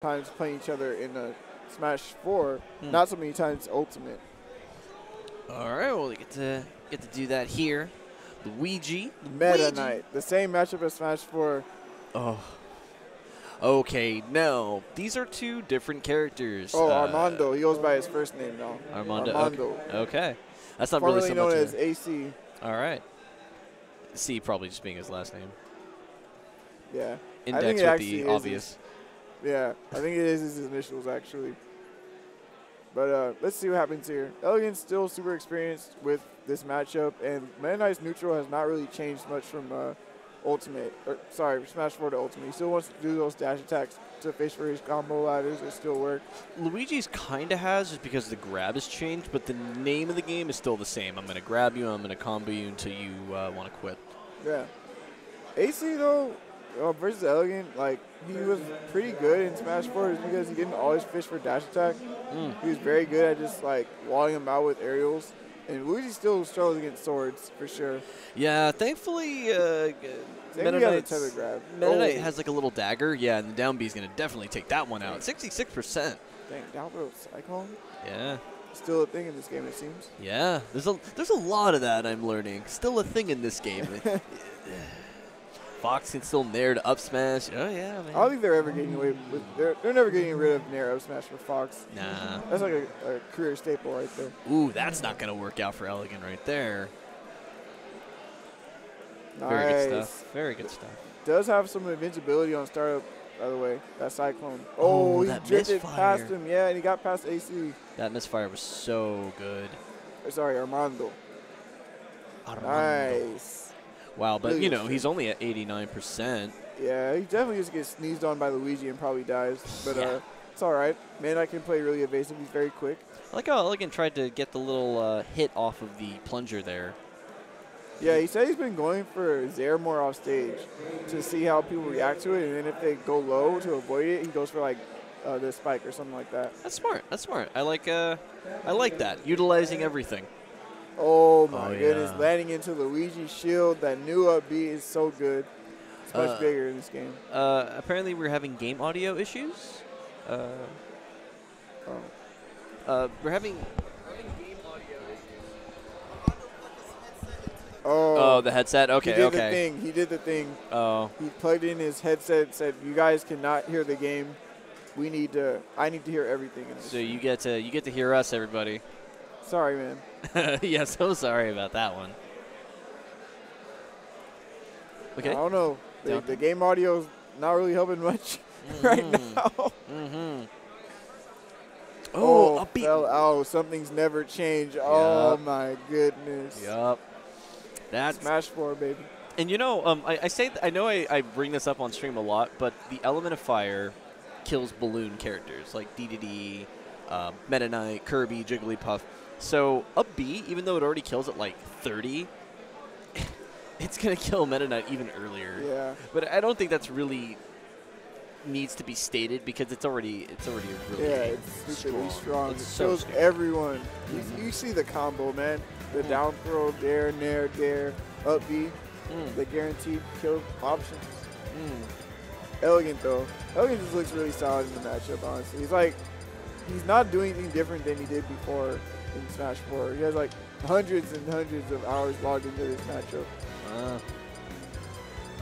times playing each other in a Smash 4, Hmm. not so many times Ultimate. All right, well, we get to get to do that here. Luigi. Meta Luigi. Knight, the same matchup as Smash 4. Oh. Okay, no. These are two different characters. Oh, Uh, Armando, he goes by his first name now. Armando. Armando. Okay. okay. That's not really Formerly so known much. as a- AC. all right. C probably just being his last name. Yeah. I Index think it would be is obvious. Yeah, I think it is his initials actually. But uh, let's see what happens here. Elegant's still super experienced with this matchup, and Knight's neutral has not really changed much from uh, Ultimate. Or sorry, Smash 4 to Ultimate. He still wants to do those dash attacks to fish for his combo ladders. It still work. Luigi's kind of has just because the grab has changed, but the name of the game is still the same. I'm going to grab you, I'm going to combo you until you uh, want to quit. Yeah. AC though versus Elegant, like he was pretty good in Smash 4 just because he didn't always fish for dash attack. Mm. He was very good at just like walling him out with aerials. And Luigi still struggles against swords for sure. Yeah, thankfully, uh, Same has tether grab. Meta Knight Oh, has like a little dagger, yeah, and the down B is going to definitely take that one out. 66%. Dang, down throw Cyclone? Yeah. Still a thing in this game, it seems. Yeah, there's a there's a lot of that I'm learning. Still a thing in this game. Fox can still nair to up smash. Oh yeah, man. I don't think they're ever getting away with. They're, they're never getting rid of Nair up smash for Fox. Nah. That's like a, a career staple right there. Ooh, that's not gonna work out for Elegant right there. Very good Nice. stuff. Very good stuff. Does have some invincibility on startup, by the way. That Cyclone. Oh, Oh, he drifted misfire. past him. Yeah, and he got past AC. That misfire was so good. Sorry, Armando. Armando. Nice. Wow, but Really you know he's only at 89%. Yeah, he definitely just gets sneezed on by Luigi and probably dies. But Yeah. uh, it's all right. Man, I can play really evasive. He's very quick. I like how Elegant tried to get the little uh, hit off of the plunger there. Yeah, he said he's been going for Zair more off stage to see how people react to it, and then if they go low to avoid it, he goes for like uh, the spike or something like that. That's smart. That's smart. I like uh, I like that. Utilizing everything. Oh my Oh, goodness, yeah. landing into Luigi's shield, that new up B is so good. It's much Uh, bigger in this game. Uh, apparently, we're having game audio issues. Uh, Oh. uh, we're having. Oh, Oh, the headset. Okay, he did okay. the thing. He did the thing. Oh, He plugged in his headset, said, "You guys cannot hear the game. We need to. I need to hear everything." In this. so you get to you get to hear us, everybody. Sorry, man. yeah, so sorry about that one. Okay. I don't know. The, the game audio's not really helping much right Mhm. now. Mm-hmm. Oh, Oh, fell out. Something's never changed. Oh my goodness. Yup. That's Smash 4, baby. And you know, um, I, I say th- I know I, I bring this up on stream a lot, but the element of fire kills balloon characters like DDD, um, Meta Knight, Kirby, Jigglypuff. So up B, even though it already kills at like 30, it's gonna kill Meta Knight even earlier. Yeah. But I don't think that's really needs to be stated because it's already it's already really Yeah, it's stupidly strong. It's it so kills everyone. You, you see the combo, man. The Mm. down throw, dare, nair, dare, up B, Mm, the guaranteed kill options. mm. Elegant though. Elegant just looks really solid in the matchup, honestly. He's like he's not doing anything different than he did before in Smash 4. He has like hundreds and hundreds of hours logged into this matchup. Uh,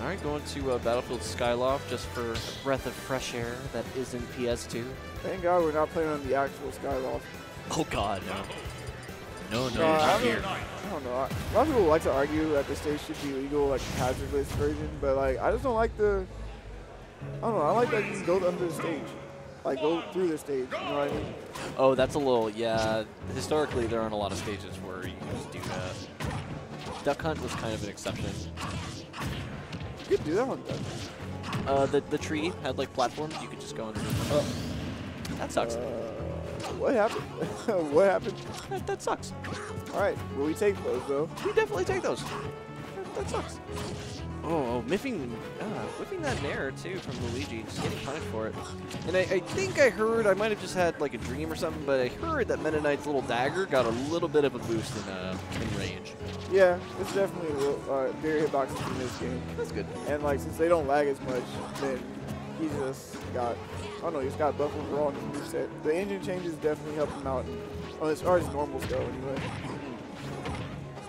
all right, going to uh, Battlefield Skyloft just for a breath of fresh air that isn't PS2. Thank God we're not playing on the actual Skyloft. Oh God, no. No, no, No, I not don't- here. I don't know. A lot of people like to argue that the stage should be legal, like hazardless version, but like I just don't like the. I don't know. I like that you can go under the stage, like go through the stage. You know what I mean? Oh, that's a little. Yeah, historically there aren't a lot of stages where you can just do that. Duck Hunt was kind of an exception. You could do that on that. Uh, the the tree had like platforms you could just go under. Oh. That sucks. Uh, what happened? what happened? That, that sucks. All right. Well, we take those though. We definitely take those. That, that sucks. Oh, oh whiffing, uh, whiffing that nair too from Luigi, just getting punished for it. And I, I think I heard, I might have just had like a dream or something, but I heard that Meta Knight's little dagger got a little bit of a boost in uh, in range. Yeah, it's definitely uh, bigger hitboxes in this game, That's good. and like since they don't lag as much, then he just got, I don't know, he just got buff overall in his moveset. The engine changes definitely help him out, on as far as normals go anyway.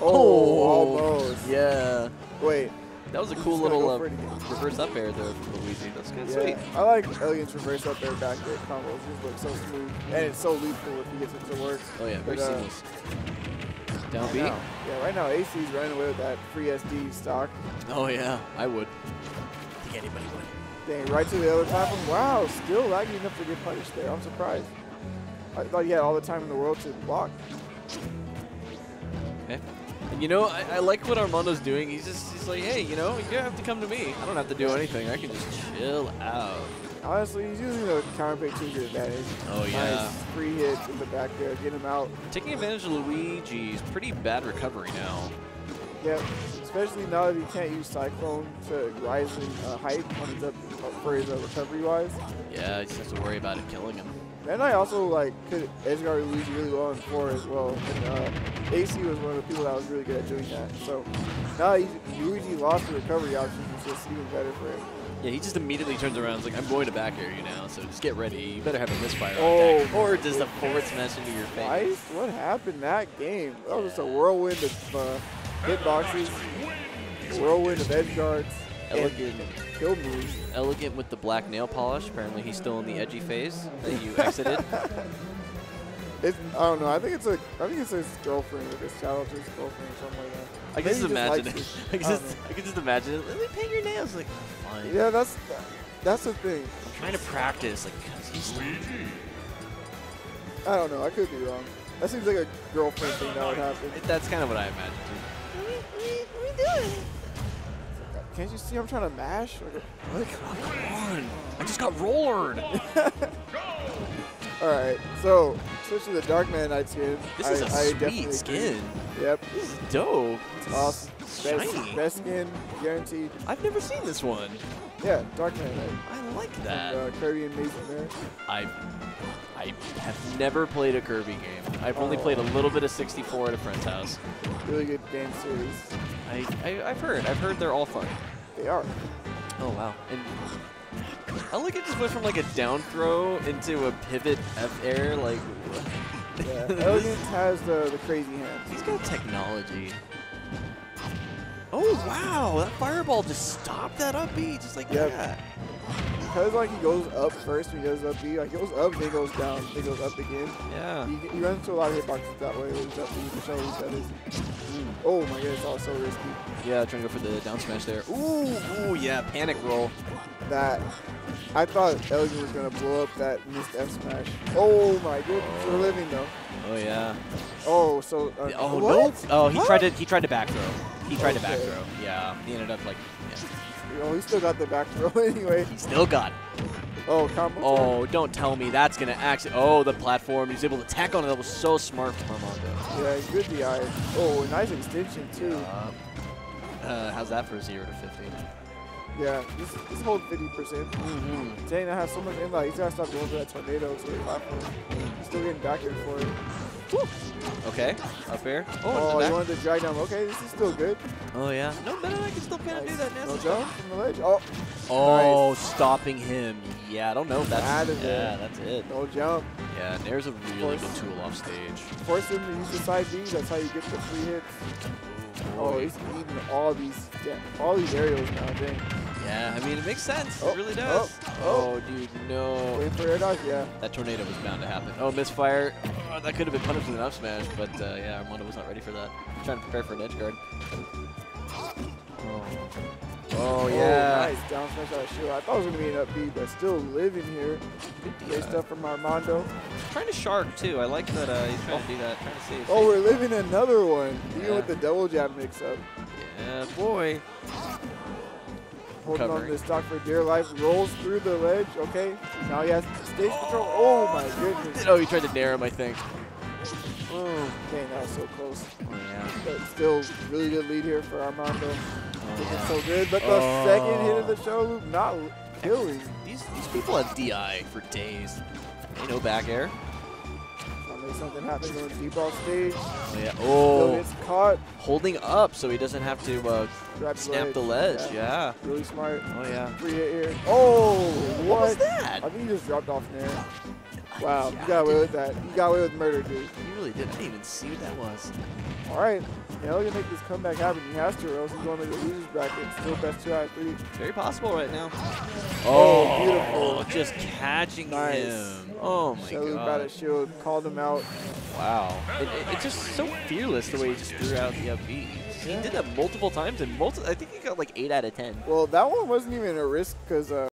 Oh, almost. Yeah. Wait, That was a cool little go uh, for it again. reverse up air there from Luigi. That's good. yeah, Sweet. I like Elegant's reverse up air back air combos. It just looks so smooth, and it's so lethal if he gets it to work. Oh yeah, very But, uh, seamless. Down Right B. now- Yeah, right now AC's running away with that free SD stock. Oh yeah, I would. I think anybody would. Dang, right to the other platform. Wow, still lagging enough to get punished there. I'm surprised. I thought he had all the time in the world to block. Okay. And you know, I, I like what Armando's doing. He's just he's like, hey, you know, you don't have to come to me. I don't have to do anything. I can just chill out. Honestly, he's using the counter pick to his advantage. Oh yeah. Nice free hits in the back there, get him out. Taking advantage of Luigi's pretty bad recovery now. Yep, especially now that he can't use Cyclone to rise in uh, height when he's up for his uh, recovery wise. Yeah, he just has to worry about it killing him. And I also like could edgeguard Luigi really well in four as well. And uh, AC was one of the people that was really good at doing that. So now Luigi lost the recovery option, it's just even better for him. Yeah, he just immediately turns around and is like, I'm going to back air you now, so just get ready. You better have a misfire Oh. Or a goodness. forward smash into your face. What happened that game? That was just a whirlwind of uh, hitboxes, whirlwind of edge guards, Elegant, kill moves. elegant with the black nail polish. Apparently he's still in the edgy phase that you exited. It's, I don't know. I think it's a. I think it's his girlfriend or his child's his girlfriend or something like that. I can just imagine likes it. it. I can just, know. I can just imagine it. Let me paint your nails. Like, fine. Yeah, that's that's the thing. I'm trying to practice. Like, I don't know. I could be wrong. That seems like a girlfriend thing that would happen. That's kind of what I imagine too. Can't you see I'm trying to mash? Like, oh, come on. I just got rollered. all right, so especially the Dark Meta Knight skin. This I, is a I sweet definitely agree. skin. Yep, This is dope. awesome. Best, Shiny. best skin, guaranteed. I've never seen this one. Yeah, Dark Meta Knight. I like And, that. uh, Kirby and Mason there. I I have never played a Kirby game. I've only Oh. played a little bit of 64 at a friend's house. Really good game series. I, I I've heard. I've heard they're all fun. They are. Oh wow. And Elegant just went from like a down throw into a pivot F air. Like Yeah. Elegant has the, the crazy hands. he's got technology. Oh wow! That fireball just stopped that up B just like Yep. that. Because like he goes up first when he goes up B, like he goes up, then he goes down, then he goes up again. Yeah. He, he runs into a lot of hitboxes that way. Up B for that is. Oh my goodness, that was so risky. Yeah, trying to go for the down smash there. Ooh, ooh, yeah, panic roll. That I thought Elegant was gonna blow up that missed F smash. Oh my goodness, we're living though. Oh yeah. Oh, so uh, Oh what? no! Oh, he Huh? tried to he tried to back throw. He tried to back throw. Yeah, he ended up like yeah. Oh, he still got the back throw anyway. he still got. It. Oh, combo. Oh, don't tell me that's gonna actually. Oh, the platform. He's able to tack on it. That was so smart from Armando. Yeah, good DI. Oh, nice extension too. Uh, how's that for zero to fifty? Yeah, this this hold 50%. Mm-hmm. Dang, that has so much endlag. He's gotta stop going for that tornado to the platform. He's still getting back there for it. Okay, up air. Oh, Oh, oh, you wanted to drag down. Okay, this is still good. oh yeah. No, better. I can still kind of do that. No jump from the ledge. Oh, Oh, stopping him. Yeah, I don't know if that's Out yeah, there. that's it. no jump. Yeah, Nair's a really Force. good tool off stage. Force him to use the side B. That's how you get the free hits. Oh, boy. he's eating all these, yeah, all these aerials now. Dang. Yeah, I mean, it makes sense. Oh, it really does. oh, Oh, dude, no. Waiting for air dodge. Yeah. That tornado was bound to happen. Oh, misfire. Oh, that could have been punished with an up smash, but uh, yeah, Armando was not ready for that. Trying to prepare for an edge guard. Oh, oh yeah. nice down smash out of shield. I thought it was gonna be an up B, but still living here. Good Great stuff from Armando. Trying to shark too. I like that uh, he's trying to do that. Trying to save. Oh, we're living another one. Even Yeah. with the double jab mix up. yeah, boy. Holding on to stock for dear life. Rolls through the ledge. Okay. Now he has stage control. Oh my goodness. Oh, he tried to nair him, I think. Oh, Dang, that was so close. oh yeah. But still, really good lead here for Armando. Oh, yeah. so good. But the Oh. second hit of the show loop, not killing. These these people have DI for days. They know back air. Something happens on the D-ball stage. Oh, yeah. Oh, gets caught. holding up so he doesn't have to uh, snap the ledge. Yeah. Really smart. Oh, yeah. Free hit here. Oh, What was that? I think he just dropped off there. Wow, Yeah, you got away with that. You got away with murder, dude. You really did. I didn't even see what that was. All right. Now gonna make this comeback happen. He has to, or else he's going to the losers bracket. Still best two out of three. Very possible right now. Oh, beautiful. Just catching Nice. him. Oh, my Shelly about God. a shield, called him out. Wow. It, it, it's just so fearless the way he just threw out the up B. He did that multiple times, and multi- I think he got like 8 out of 10. Well, that one wasn't even a risk because uh,